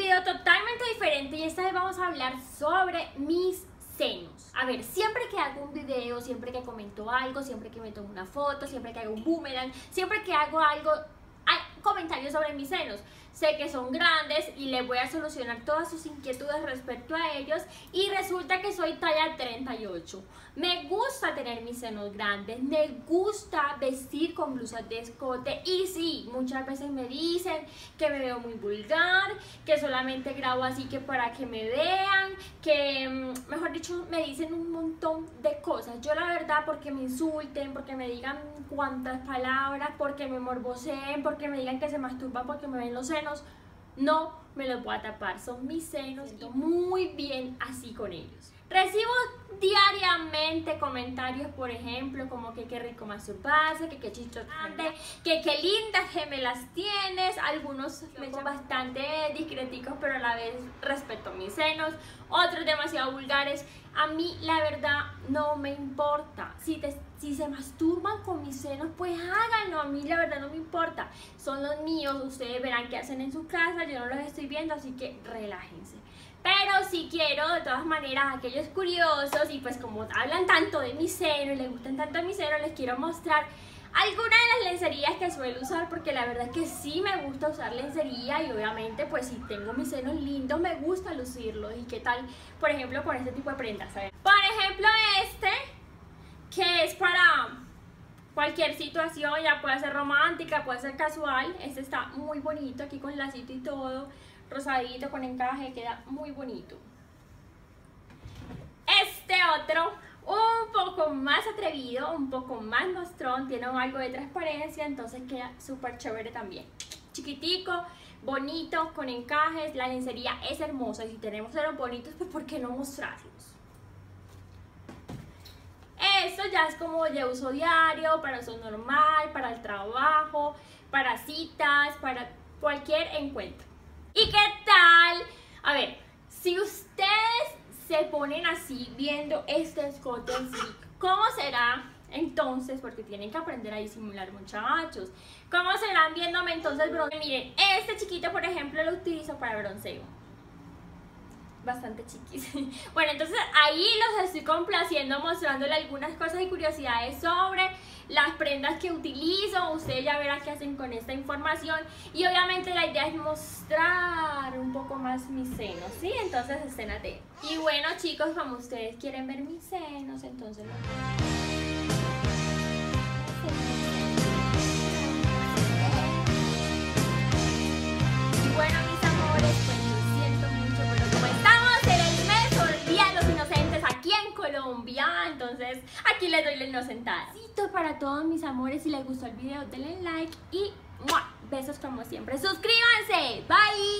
video totalmente diferente y esta vez vamos a hablar sobre mis senos. A ver, siempre que hago un video, siempre que comento algo, siempre que me tomo una foto, siempre que hago un boomerang, siempre que hago algo, comentarios sobre mis senos sé que son grandes y les voy a solucionar todas sus inquietudes respecto a ellos y resulta que soy talla 38. Me gusta tener mis senos grandes, me gusta vestir con blusas de escote y sí, muchas veces me dicen que me veo muy vulgar, que solamente grabo así que para que me vean, que mm, mejor dicho me dicen un montón de cosas. Yo la verdad porque me insulten, porque me digan cuantas palabras, porque me morboseen, porque me digan que se masturban porque me ven los senos no me los voy a tapar, son mis senos, siento muy bien así con ellos. Recibo diariamente comentarios, por ejemplo, como que qué rico masturbarse, que qué chicho grande, que qué lindas gemelas tienes. Algunos me son bastante discreticos, pero a la vez respeto mis senos. Otros demasiado vulgares. A mí, la verdad, no me importa. Si, te, si se masturban con mis senos, pues háganlo. A mí, la verdad, no me importa. Son los míos. Ustedes verán qué hacen en su casa. Yo no los estoy viendo, así que relájense. Pero si quiero, de todas maneras, aquellos curiosos y pues como hablan tanto de mi seno y les gustan tanto mi seno, les quiero mostrar algunas de las lencerías que suelo usar porque la verdad es que sí me gusta usar lencería y obviamente pues si tengo mis senos lindos me gusta lucirlos y qué tal por ejemplo con este tipo de prendas por ejemplo este que es para cualquier situación ya puede ser romántica puede ser casual este está muy bonito aquí con lacito y todo rosadito con encaje, queda muy bonito. Este otro, un poco más atrevido, un poco más mostrón, tiene algo de transparencia, entonces queda súper chévere también. Chiquitico, bonito, con encajes, la lencería es hermosa y si tenemos los bonitos, pues ¿por qué no mostrarlos? Esto ya es como de uso diario, para uso normal, para el trabajo, para citas, para cualquier encuentro. ¿Y qué tal? A ver, si ustedes se ponen así viendo este escote en sí, ¿cómo será entonces? Porque tienen que aprender a disimular muchachos. ¿Cómo serán viéndome entonces bronce? Miren, este chiquito por ejemplo lo utilizo para bronceo bastante chiquis. Bueno, entonces ahí los estoy complaciendo mostrándole algunas cosas y curiosidades sobre las prendas que utilizo. Ustedes ya verán qué hacen con esta información. Y obviamente la idea es mostrar un poco más mis senos, ¿sí? Entonces estén atentos. Y bueno chicos, como ustedes quieren ver mis senos, entonces... Y Entonces, aquí les doy la inocentada. para todos mis amores. Si les gustó el video, denle like y besos como siempre. Suscríbanse. Bye.